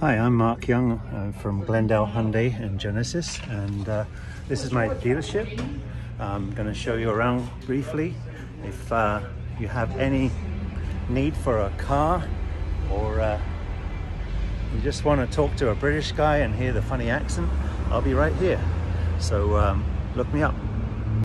Hi, I'm Mark Young uh, from Glendale Hyundai and Genesis, and uh, this is my dealership. I'm going to show you around briefly. If uh, you have any need for a car or uh, you just want to talk to a British guy and hear the funny accent, I'll be right here. So um, look me up.